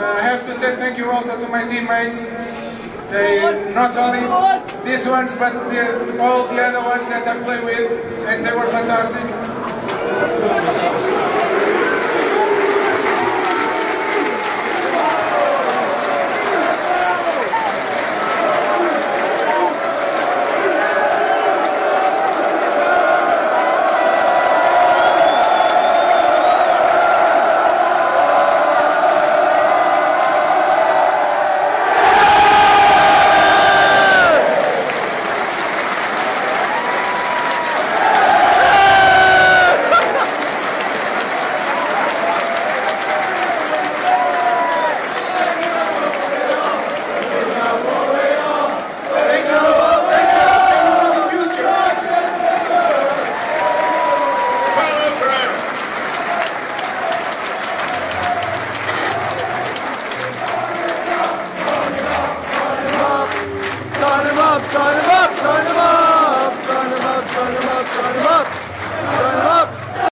Uh, I have to say thank you also to my teammates. They not only these ones, but the, all the other ones that I play with, and they were fantastic. all over.